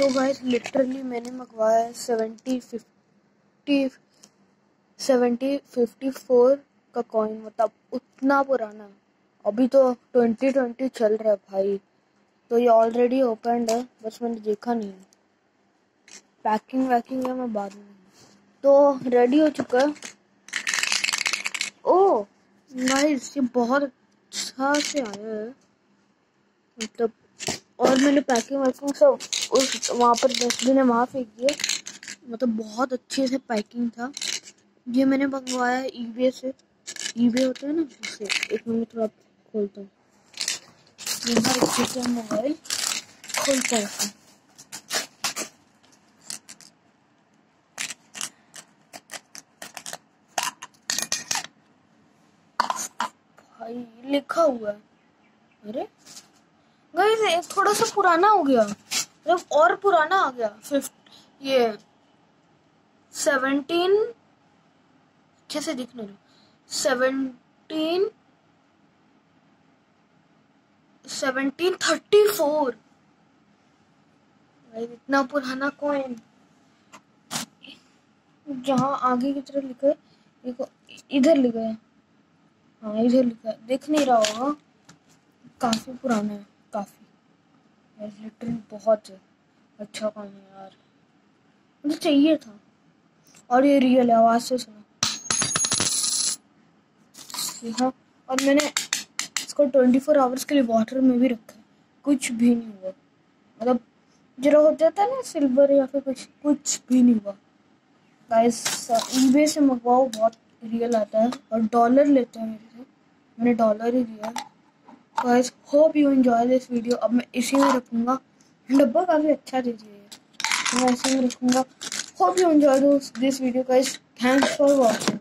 तो guys literally मैंने मंगवाया है seventy fifty seventy fifty four का कॉइन मतलब उतना पुराना। अभी तो ट्वेंटी ट्वेंटी चल रहा है भाई। तो ये ऑलरेडी ओपन है, बस मैंने देखा नहीं है। पैकिंग वैकिंग है, मैं बाद में तो रेडी हो चुका है। ओ नाइस ये बहुत अच्छा से आया है। मतलब और मैंने पैकिंग वैकिंग सब उस वहाँ पर डस्टबिन है वहाँ फेंक दिया। मतलब बहुत अच्छे से पैकिंग था। ये मैंने मंगवाया ईबे से। ईबे होते हैं ना उससे एक मिनट थोड़ा खोलता हूँ। मोबाइल खोलता है। भाई, लिखा हुआ है। अरे थोड़ा सा पुराना हो गया। मतलब और पुराना आ गया। फिफ्ट ये सेवनटीन कैसे दिखने रहा सेवनटीन सेवनटीन थर्टी फोर भाई, इतना पुराना कॉइन जहाँ आगे की तरफ़ लिखा है, देखो, इधर लिखा है। हाँ इधर लिखा है। दिख नहीं रहा होगा। काफ़ी पुराना है, काफ़ी। लिटरली बहुत अच्छा काम है यार। मुझे चाहिए था। और ये रियल आवाज़ से सुना। हाँ और मैंने इसको ट्वेंटी फोर आवर्स के लिए वाटर में भी रखा है। कुछ भी नहीं हुआ। मतलब जरा हो जाता है ना सिल्वर या फिर कुछ कुछ भी नहीं हुआ। गाइस ईबे से मंगवाओ, बहुत रियल आता है। और डॉलर लेते हैं मेरे से। मैंने डॉलर ही दिया है। Guys hope you enjoy this video अब मैं इसी में रखूँगा। डब्बा काफ़ी अच्छा दीजिए मैं इसी में रखूँगा। Hope you enjoy this video guys thanks for watching